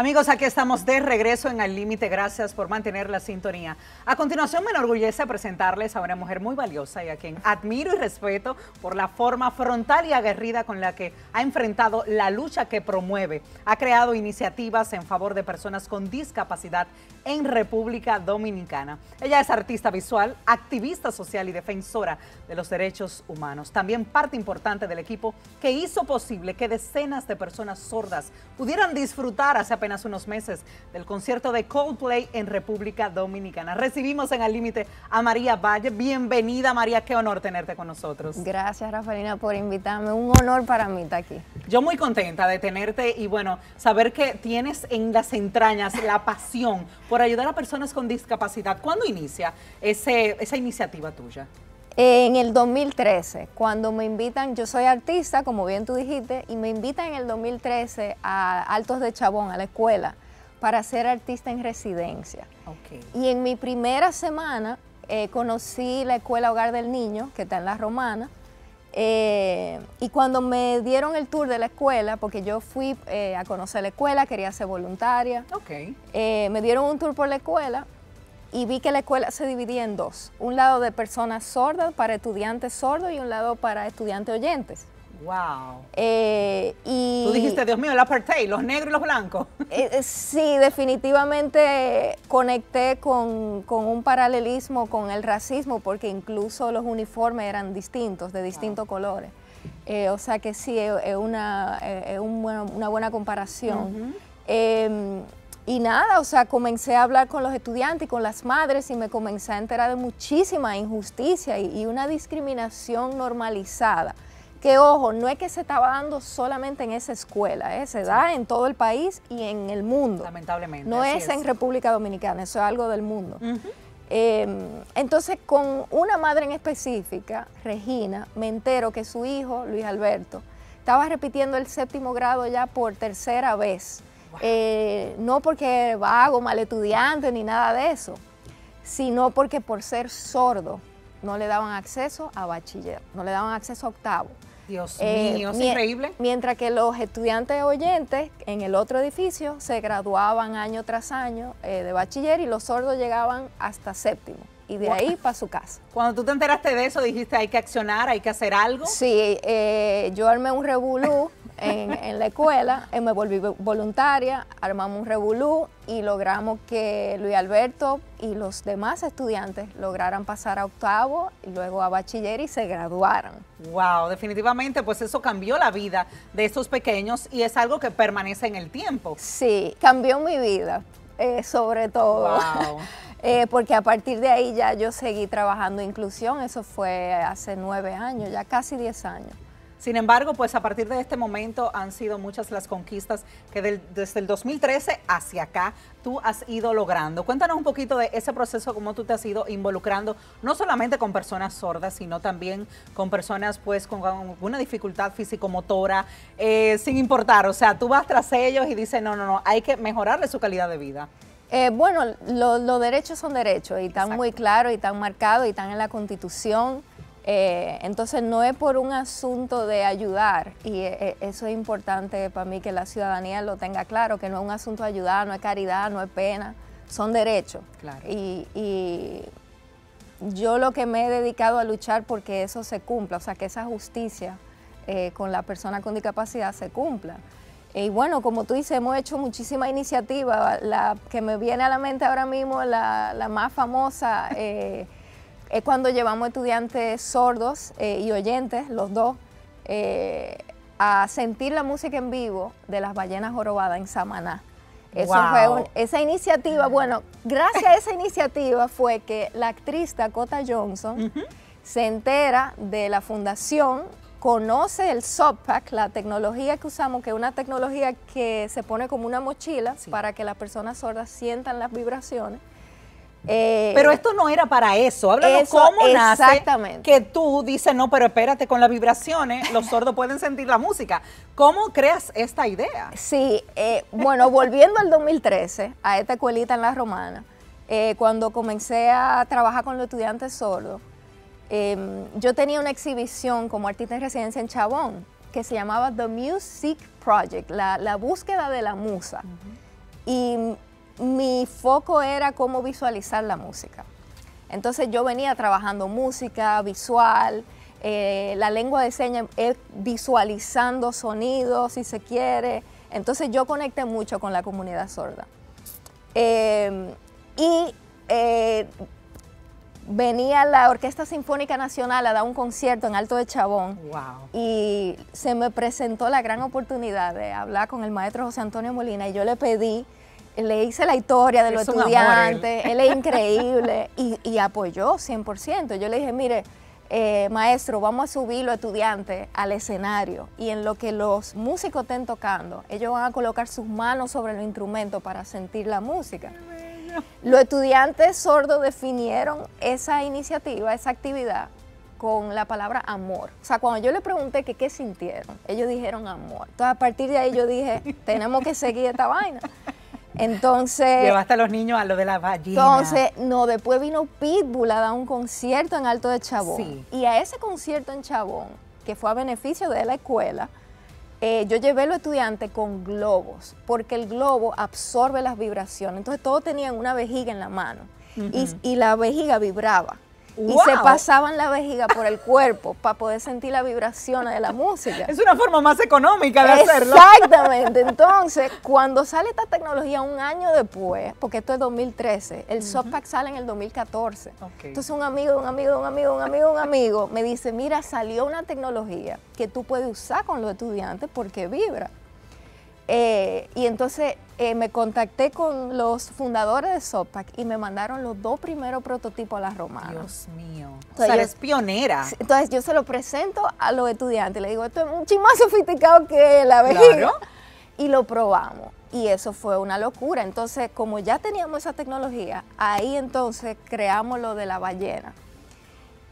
Amigos, aquí estamos de regreso en Al Límite. Gracias por mantener la sintonía. A continuación, me enorgullece presentarles a una mujer muy valiosa y a quien admiro y respeto por la forma frontal y aguerrida con la que ha enfrentado la lucha que promueve. Ha creado iniciativas en favor de personas con discapacidad en República Dominicana. Ella es artista visual, activista social y defensora de los derechos humanos. También parte importante del equipo que hizo posible que decenas de personas sordas pudieran disfrutar hacia apenas unos meses del concierto de Coldplay en República Dominicana. Recibimos en el límite a María Valle. Bienvenida María, qué honor tenerte con nosotros. Gracias Rafaelina por invitarme, un honor para mí estar aquí. Yo muy contenta de tenerte y bueno, saber que tienes en las entrañas la pasión por ayudar a personas con discapacidad. ¿Cuándo inicia ese, esa iniciativa tuya? En el 2013, cuando me invitan, yo soy artista, como bien tú dijiste, y me invitan en el 2013 a Altos de Chabón, a la escuela, para ser artista en residencia. Y en mi primera semana eh, conocí la Escuela Hogar del Niño, que está en La Romana, eh, y cuando me dieron el tour de la escuela, porque yo fui eh, a conocer la escuela, quería ser voluntaria, me dieron un tour por la escuela y vi que la escuela se dividía en dos. Un lado de personas sordas para estudiantes sordos y un lado para estudiantes oyentes. Wow. Eh, y Tú dijiste, Dios mío, el apartheid, los negros y los blancos. Eh, eh, sí, definitivamente conecté con, un paralelismo con el racismo porque incluso los uniformes eran distintos, de distintos colores. o sea que sí, es una, una, buena comparación. Y nada, o sea, comencé a hablar con los estudiantes y con las madres y me comencé a enterar de muchísima injusticia y, una discriminación normalizada. Que ojo, no es que se estaba dando solamente en esa escuela, ¿eh? se da en todo el país y en el mundo. Lamentablemente. No es, en República Dominicana, eso es algo del mundo. Em, entonces, con una madre en específica, Regina, me entero que su hijo, Luis Alberto, estaba repitiendo el séptimo grado ya por tercera vez. Eh, no porque vago, mal estudiante ni nada de eso, sino porque por ser sordo no le daban acceso a bachiller, no le daban acceso a octavo. Dios eh, mío, es increíble. Mientras que los estudiantes oyentes en el otro edificio se graduaban año tras año eh, de bachiller y los sordos llegaban hasta séptimo y de ahí para su casa. Cuando tú te enteraste de eso, dijiste hay que accionar, hay que hacer algo. Sí, yo armé un revolú en, la escuela, eh, me volví voluntaria, armamos un revolú y logramos que Luis Alberto y los demás estudiantes lograran pasar a octavo y luego a bachiller y se graduaran. Wow, definitivamente, pues eso cambió la vida de estos pequeños y es algo que permanece en el tiempo. Sí, cambió mi vida, eh, sobre todo. Wow. Eh, porque a partir de ahí ya yo seguí trabajando inclusión, eso fue hace nueve años, ya casi diez años. Sin embargo, pues a partir de este momento han sido muchas las conquistas que desde el 2013 hacia acá tú has ido logrando. Cuéntanos un poquito de ese proceso, cómo tú te has ido involucrando, no solamente con personas sordas, sino también con personas pues con alguna dificultad físico-motora, eh, sin importar, o sea, tú vas tras ellos y dices, no, no, no, hay que mejorarle su calidad de vida. Eh, bueno, los derechos son derechos y están muy claros y están marcados y están en la Constitución. Eh, entonces no es por un asunto de ayudar y eh, eh, eso es importante para mí que la ciudadanía lo tenga claro, que no es un asunto de ayudar, no es caridad, no es pena, son derechos. Y, yo lo que me he dedicado a luchar porque eso se cumpla, o sea, que esa justicia con la persona con discapacidad se cumpla. Y bueno, como tú dices, hemos hecho muchísimas iniciativas. La que me viene a la mente ahora mismo, la, la más famosa, es cuando llevamos estudiantes sordos eh, y oyentes, los dos, eh, a sentir la música en vivo de las ballenas jorobadas en Samaná. Eso fue esa iniciativa, bueno, gracias a esa iniciativa fue que la actriz Dakota Johnson se entera de la fundación, conoce el Subpack, la tecnología que usamos, que es una tecnología que se pone como una mochila para que las personas sordas sientan las vibraciones eh, pero esto no era para eso. Háblanos cómo nace que tú dices, no, pero espérate, con las vibraciones los sordos pueden sentir la música. ¿Cómo creas esta idea? Sí, eh, bueno, volviendo al 2013, a esta escuelita en La Romana, eh, cuando comencé a trabajar con los estudiantes sordos, em, yo tenía una exhibición como artista en residencia en Chabón que se llamaba The Music Project, la, búsqueda de la musa. y mi foco era cómo visualizar la música. Entonces yo venía trabajando música, visual, eh, la lengua de señas, visualizando sonidos, si se quiere. Entonces yo conecté mucho con la comunidad sorda. Em, y eh, venía la Orquesta Sinfónica Nacional a dar un concierto en Alto de Chabón. Y se me presentó la gran oportunidad de hablar con el maestro José Antonio Molina y yo le pedí le hice la historia de los estudiantes, él. es increíble y, apoyó 100%. Yo le dije, mire, eh, maestro, vamos a subir los estudiantes al escenario y en lo que los músicos estén tocando, ellos van a colocar sus manos sobre los instrumentos para sentir la música. Los estudiantes sordos definieron esa iniciativa, esa actividad con la palabra amor. O sea, cuando yo le pregunté que qué sintieron, ellos dijeron amor. Entonces, a partir de ahí yo dije, tenemos que seguir esta vaina. Entonces. Llevaste a los niños a lo de la ballena. Entonces, no, después vino Pitbull a dar un concierto en Alto de Chabón. Y a ese concierto en Chabón, que fue a beneficio de la escuela, eh, yo llevé a los estudiantes con globos, porque el globo absorbe las vibraciones. Entonces, todos tenían una vejiga en la mano y la vejiga vibraba y se pasaban la vejiga por el cuerpo para poder sentir la vibración de la música. Es una forma más económica de hacerlo. Exactamente. Entonces, cuando sale esta tecnología un año después, porque esto es 2013, el Softpack sale en el 2014. Entonces, un amigo, un amigo, un amigo, un amigo, un amigo me dice, mira, salió una tecnología que tú puedes usar con los estudiantes porque vibra. Eh, y entonces eh, me contacté con los fundadores de Sopac y me mandaron los dos primeros prototipos a la romana. Dios mío. o sea, eres pionera. Entonces yo se lo presento a los estudiantes. Le digo, esto es mucho más sofisticado que la vejiga. Y lo probamos. Y eso fue una locura. Entonces, como ya teníamos esa tecnología, ahí entonces creamos lo de la ballena.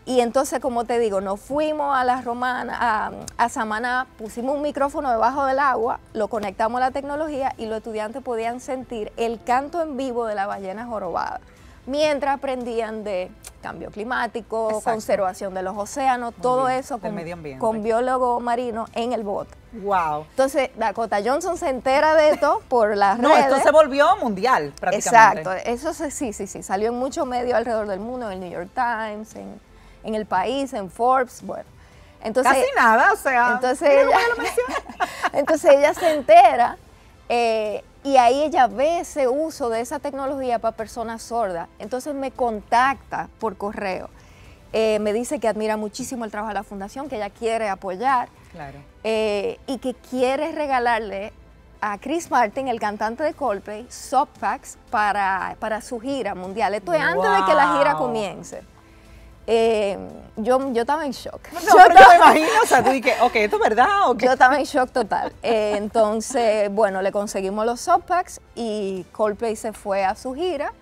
Y entonces, como te digo, nos fuimos a la romana, a, a, Samaná, pusimos un micrófono debajo del agua, lo conectamos a la tecnología y los estudiantes podían sentir el canto en vivo de la ballena jorobada, mientras aprendían de cambio climático, conservación de los océanos, todo eso con, con biólogo marino en el bote. Wow. Entonces, Dakota Johnson se entera de esto por las no, redes. No, esto se volvió mundial prácticamente. Exacto, eso sí, sí, sí, salió en muchos medios alrededor del mundo, en el New York Times, en en el país, en Forbes, bueno. Entonces, Casi nada, o sea, entonces, ella, entonces ella se entera eh, y ahí ella ve ese uso de esa tecnología para personas sordas. Entonces me contacta por correo. Eh, me dice que admira muchísimo el trabajo de la fundación, que ella quiere apoyar claro. Eh, y que quiere regalarle a Chris Martin, el cantante de Coldplay, softpacks para, para su gira mundial. Esto es antes de que la gira comience. Eh, yo, yo estaba en shock. No, yo, pero yo me imagino, o sea, tú dije, ok, ¿esto es verdad o Yo estaba en shock total. Eh, entonces, bueno, le conseguimos los softpacks y Coldplay se fue a su gira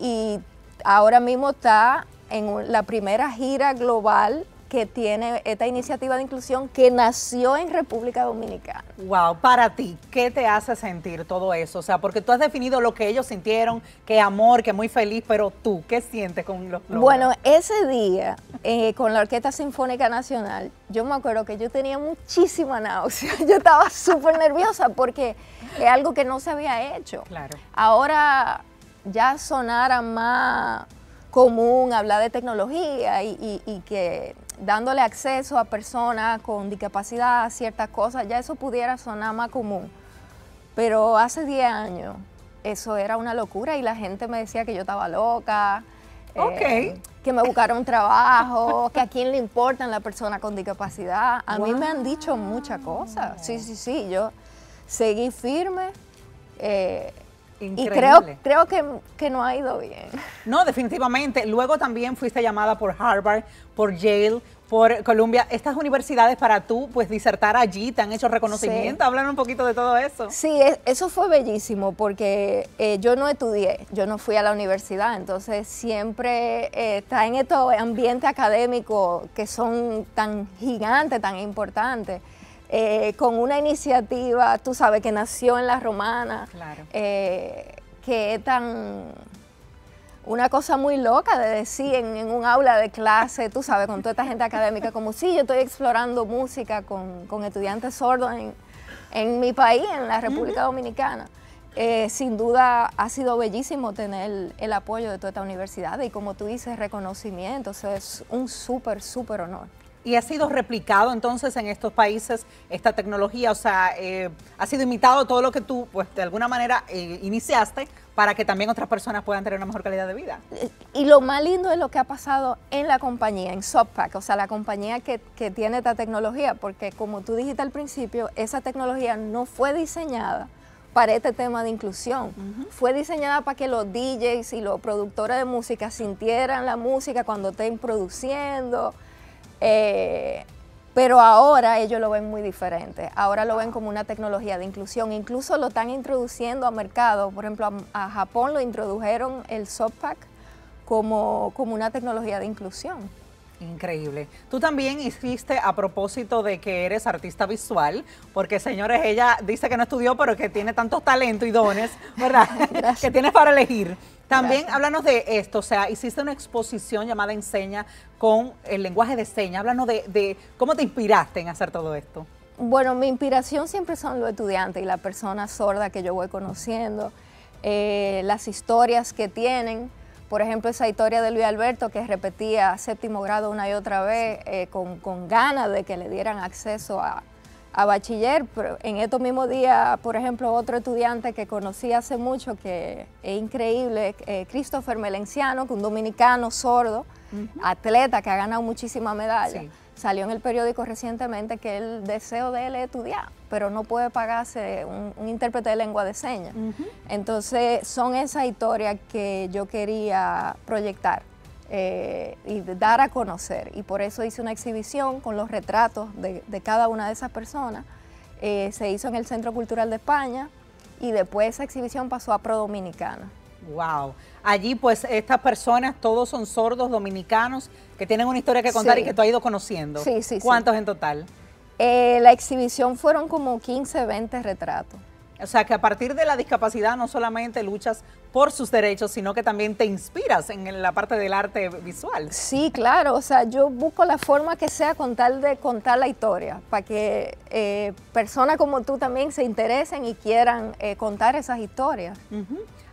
y ahora mismo está en la primera gira global que tiene esta iniciativa de inclusión que nació en República Dominicana. Wow, para ti, ¿qué te hace sentir todo eso? O sea, porque tú has definido lo que ellos sintieron, que amor, que muy feliz, pero tú, ¿qué sientes con los Bueno, ese día, eh, con la Orquesta Sinfónica Nacional, yo me acuerdo que yo tenía muchísima náusea, yo estaba súper nerviosa porque es algo que no se había hecho. Claro. Ahora ya sonara más común hablar de tecnología y que dándole acceso a personas con discapacidad a ciertas cosas, ya eso pudiera sonar más común. Pero hace 10 años eso era una locura y la gente me decía que yo estaba loca. Eh, que me buscaron un trabajo, que a quién le importan la persona con discapacidad. A mí me han dicho muchas cosas. Sí, sí, sí. Yo seguí firme. Eh, y creo, creo que, que, no ha ido bien. No, definitivamente. Luego también fuiste llamada por Harvard, por Yale, por Columbia. Estas universidades para tú, pues disertar allí, te han hecho reconocimiento. Hablan un poquito de todo eso. Sí, eso fue bellísimo porque eh, yo no estudié, yo no fui a la universidad, entonces siempre eh, está en estos ambientes académicos que son tan gigantes, tan importantes. Eh, con una iniciativa, tú sabes, que nació en la romana, eh, que es tan una cosa muy loca de decir en, un aula de clase, tú sabes, con toda esta gente académica, como si yo estoy explorando música con, estudiantes sordos en, mi país, en la República Dominicana. Eh, sin duda ha sido bellísimo tener el apoyo de toda esta universidad y como tú dices, reconocimiento, eso es un súper, súper honor. ¿Y ha sido replicado entonces en estos países esta tecnología? O sea, eh, ¿ha sido imitado todo lo que tú, pues de alguna manera, eh, iniciaste para que también otras personas puedan tener una mejor calidad de vida? Y lo más lindo es lo que ha pasado en la compañía, en Softpack, o sea, la compañía que, tiene esta tecnología, porque como tú dijiste al principio, esa tecnología no fue diseñada para este tema de inclusión. Fue diseñada para que los DJs y los productores de música sintieran la música cuando estén produciendo, eh, pero ahora ellos lo ven muy diferente. Ahora lo ven como una tecnología de inclusión. Incluso lo están introduciendo a mercado. Por ejemplo, a, Japón lo introdujeron el Softpack como, como una tecnología de inclusión. Increíble. Tú también hiciste a propósito de que eres artista visual, porque señores, ella dice que no estudió, pero que tiene tantos talentos y dones, ¿verdad? que tienes para elegir. También háblanos de esto, o sea, hiciste una exposición llamada Enseña con el lenguaje de señas. Háblanos de, cómo te inspiraste en hacer todo esto. Bueno, mi inspiración siempre son los estudiantes y las personas sordas que yo voy conociendo, eh, las historias que tienen. Por ejemplo, esa historia de Luis Alberto que repetía séptimo grado una y otra vez eh, con, con ganas de que le dieran acceso a, a bachiller. Pero en estos mismos días, por ejemplo, otro estudiante que conocí hace mucho, que es increíble, eh, Christopher Melenciano, que un dominicano sordo, atleta que ha ganado muchísimas medallas. Salió en el periódico recientemente que el deseo de él es estudiar, pero no puede pagarse un, intérprete de lengua de señas. Entonces, son esas historias que yo quería proyectar. Eh, y dar a conocer. Y por eso hice una exhibición con los retratos de, cada una de esas personas. Eh, se hizo en el Centro Cultural de España y después esa exhibición pasó a Pro Dominicana. Wow. Allí pues estas personas todos son sordos dominicanos que tienen una historia que contar y que tú has ido conociendo. Sí, sí, ¿Cuántos en total? Eh, la exhibición fueron como 15, 20 retratos. O sea, que a partir de la discapacidad no solamente luchas por sus derechos, sino que también te inspiras en la parte del arte visual. Sí, claro. O sea, yo busco la forma que sea con tal de contar la historia, para que eh, personas como tú también se interesen y quieran eh, contar esas historias.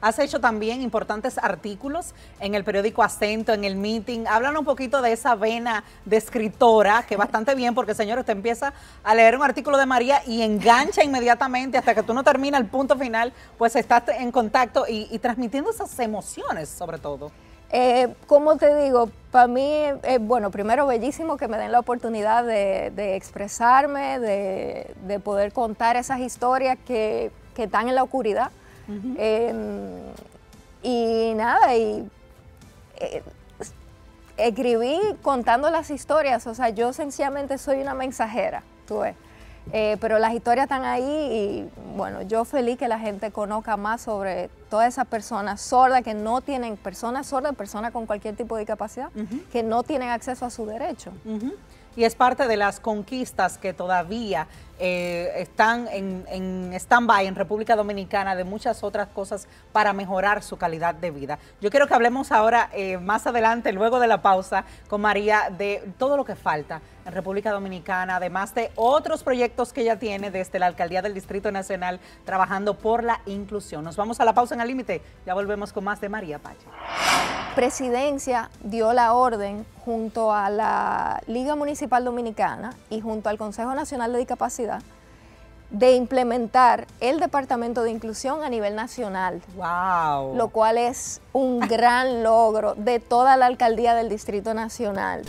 Has hecho también importantes artículos en el periódico Acento, en el meeting. Hablan un poquito de esa vena de escritora, que bastante bien, porque señor, usted empieza a leer un artículo de María y engancha inmediatamente hasta que tú no terminas el punto final, pues estás en contacto y, transmitiendo esas emociones sobre todo. Eh, como te digo, para mí, es bueno, primero bellísimo que me den la oportunidad de, expresarme, de, poder contar esas historias que, que están en la oscuridad Em, y nada, y eh, escribí contando las historias, o sea, yo sencillamente soy una mensajera, tú ves. Eh, pero las historias están ahí y bueno, yo feliz que la gente conozca más sobre todas esas personas sordas que no tienen, personas sordas, personas con cualquier tipo de discapacidad, que no tienen acceso a su derecho. Y es parte de las conquistas que todavía eh, están en, en stand-by en República Dominicana de muchas otras cosas para mejorar su calidad de vida. Yo quiero que hablemos ahora, eh, más adelante, luego de la pausa, con María, de todo lo que falta en República Dominicana, además de otros proyectos que ella tiene desde la Alcaldía del Distrito Nacional, trabajando por la inclusión. Nos vamos a la pausa en el límite, ya volvemos con más de María Pache. Presidencia dio la orden junto a la Liga Municipal Dominicana y junto al Consejo Nacional de Discapacidad de implementar el Departamento de Inclusión a nivel nacional. Wow. Lo cual es un gran logro de toda la alcaldía del Distrito Nacional.